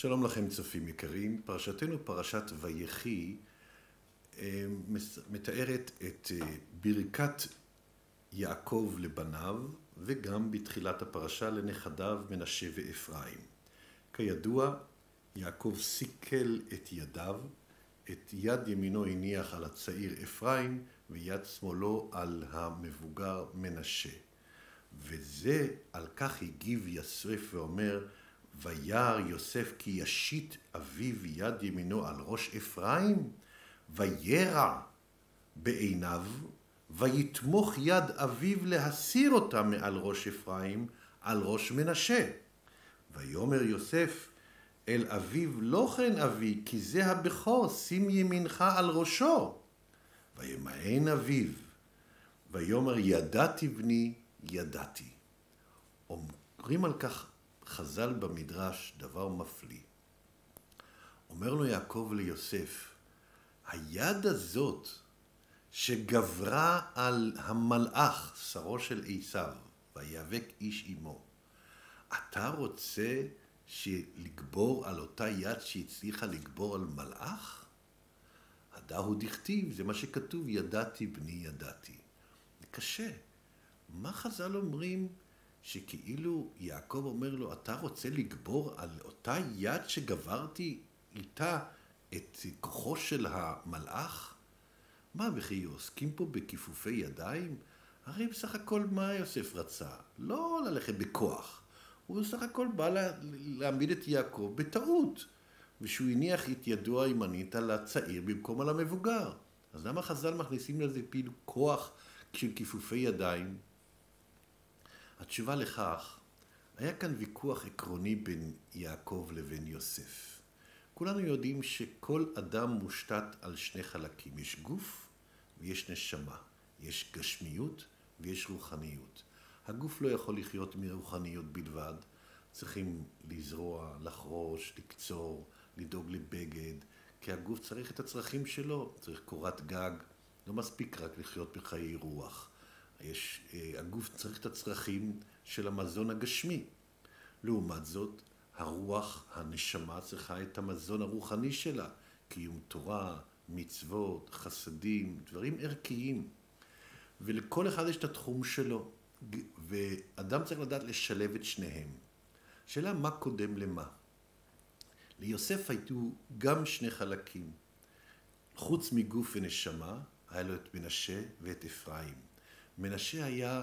שלום לכם צופים יקרים, פרשתנו פרשת ויחי אה, מתארת את אה, ברכת יעקב לבניו וגם בתחילת הפרשה לנכדיו מנשה ואפרים. כידוע, יעקב סיכל את ידיו, את יד ימינו הניח על הצעיר אפרים ויד שמאלו על המבוגר מנשה. וזה, על כך הגיב יסרף ואומר, וירא יוסף כי ישית אביו יד ימינו על ראש אפרים, וירע בעיניו, ויתמוך יד אביו להסיר אותה מעל ראש אפרים, על ראש מנשה. ויאמר יוסף אל אביו לא כן אבי, כי זה הבכור, שים ימינך על ראשו. וימאן אביו, ויאמר ידעתי בני, ידעתי. אומרים על כך חז"ל במדרש דבר מפליא. אומר לו יעקב ליוסף, היד הזאת שגברה על המלאך, שרו של עשיו, ויאבק איש עמו, אתה רוצה לגבור על אותה יד שהצליחה לגבור על מלאך? הדהו דכתיב, זה מה שכתוב, ידעתי בני ידעתי. זה קשה. מה חז"ל אומרים שכאילו יעקב אומר לו, אתה רוצה לגבור על אותה יד שגברתי איתה את כוחו של המלאך? מה, וכי עוסקים פה בכיפופי ידיים? הרי בסך הכל מה יוסף רצה? לא ללכת בכוח. הוא בסך הכל בא לה, להעמיד את יעקב בטעות. ושהוא הניח את ידו הימנית על הצעיר במקום על המבוגר. אז למה חז"ל מכניסים לזה פעילו כוח של כיפופי ידיים? התשובה לכך, היה כאן ויכוח עקרוני בין יעקב לבין יוסף. כולנו יודעים שכל אדם מושתת על שני חלקים, יש גוף ויש נשמה, יש גשמיות ויש רוחניות. הגוף לא יכול לחיות מרוחניות בלבד, צריכים לזרוע, לחרוש, לקצור, לדאוג לבגד, כי הגוף צריך את הצרכים שלו, צריך קורת גג, לא מספיק רק לחיות בחיי רוח. יש, אה, הגוף צריך את הצרכים של המזון הגשמי. לעומת זאת, הרוח, הנשמה, צריכה את המזון הרוחני שלה, קיום תורה, מצוות, חסדים, דברים ערכיים. ולכל אחד יש את התחום שלו, ואדם צריך לדעת לשלב את שניהם. השאלה מה קודם למה. ליוסף היו גם שני חלקים. חוץ מגוף ונשמה, היה לו את מנשה ואת אפרים. מנשה היה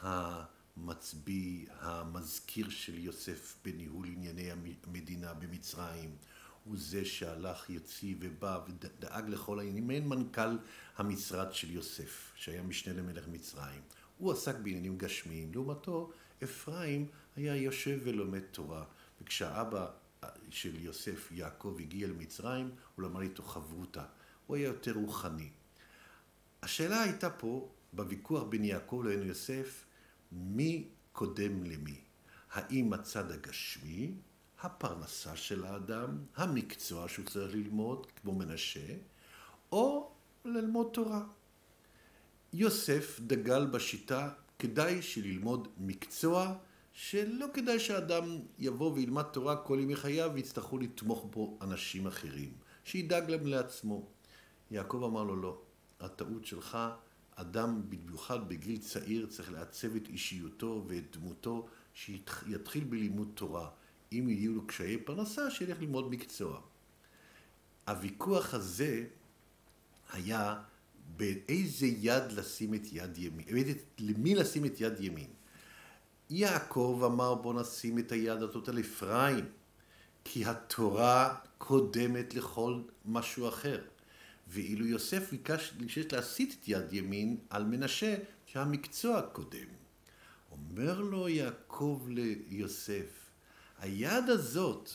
המצביא, המזכיר של יוסף בניהול ענייני המדינה במצרים. הוא זה שהלך, יוציא ובא ודאג לכל העניינים, מעין מנכ"ל המשרד של יוסף, שהיה משנה למלך מצרים. הוא עסק בעניינים גשמיים. לעומתו, אפרים היה יושב ולומד תורה. וכשהאבא של יוסף, יעקב, הגיע למצרים, הוא למד איתו חברותה. הוא היה יותר רוחני. השאלה הייתה פה, בוויכוח בין יעקב לבין יוסף, מי קודם למי? האם הצד הגשמי, הפרנסה של האדם, המקצוע שהוא צריך ללמוד, כמו מנשה, או ללמוד תורה? יוסף דגל בשיטה, כדאי שללמוד מקצוע שלא כדאי שאדם יבוא וילמד תורה כל ימי חייו ויצטרכו לתמוך בו אנשים אחרים, שידאג להם לעצמו. יעקב אמר לו לא, הטעות שלך, אדם במיוחד בגיל צעיר צריך לעצב את אישיותו ואת דמותו, שיתחיל בלימוד תורה. אם יהיו לו קשיי פרנסה, שילך ללמוד מקצוע. הוויכוח הזה היה באיזה יד לשים את יד ימין, למי לשים את יד ימין. יעקב אמר בוא נשים את היד הזאת על אפרים, כי התורה קודמת לכל משהו אחר. ואילו יוסף ביקש, להסיט את יד ימין על מנשה, שהמקצוע קודם. אומר לו יעקב ליוסף, היד הזאת,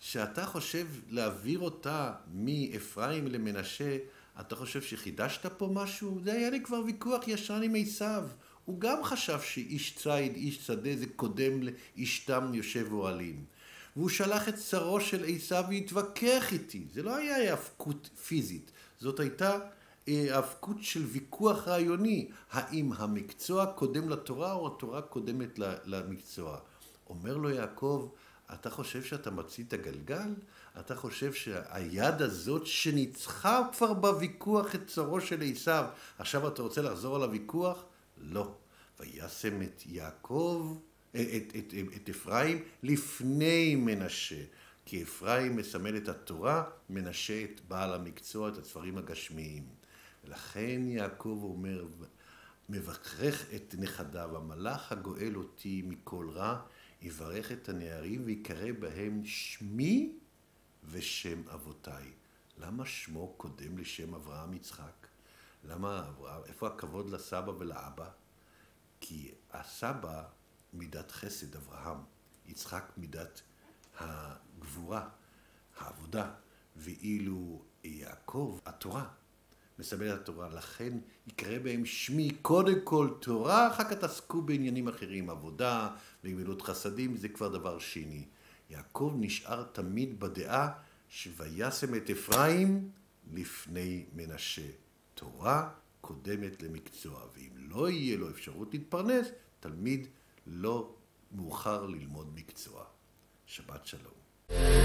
שאתה חושב להעביר אותה מאפרים למנשה, אתה חושב שחידשת פה משהו? זה היה לי כבר ויכוח ישן עם עשיו. הוא גם חשב שאיש ציד, איש שדה, זה קודם לאיש תם יושב אוהלים. והוא שלח את שרו של עשיו להתווכח איתי. זה לא היה היאבקות פיזית, זאת הייתה היאבקות של ויכוח רעיוני. האם המקצוע קודם לתורה או התורה קודמת למקצוע? אומר לו יעקב, אתה חושב שאתה מצית את הגלגל? אתה חושב שהיד הזאת שניצחה כבר בוויכוח את צרו של עשיו, עכשיו אתה רוצה לחזור על הוויכוח? לא. וישם את יעקב, את, את, את, את אפרים לפני מנשה. כי אפרים מסמל את התורה, מנשה את בעל המקצוע, את הספרים הגשמיים. ולכן יעקב אומר, מברך את נכדיו, המלאך הגואל אותי מכל רע, יברך את הנערים ויקרא בהם שמי ושם אבותיי. למה שמו קודם לשם אברהם יצחק? למה, איפה הכבוד לסבא ולאבא? כי הסבא מידת חסד אברהם, יצחק מידת הגבורה, העבודה, ואילו יעקב, התורה, מסמל את התורה. לכן יקרא בהם שמי קודם כל תורה, אחר כך תעסקו בעניינים אחרים, עבודה וגמילות חסדים, זה כבר דבר שני. יעקב נשאר תמיד בדעה שוישם את אפרים לפני מנשה. תורה קודמת למקצוע, ואם לא יהיה לו אפשרות להתפרנס, תלמיד לא מאוחר ללמוד מקצוע. שבת שלום.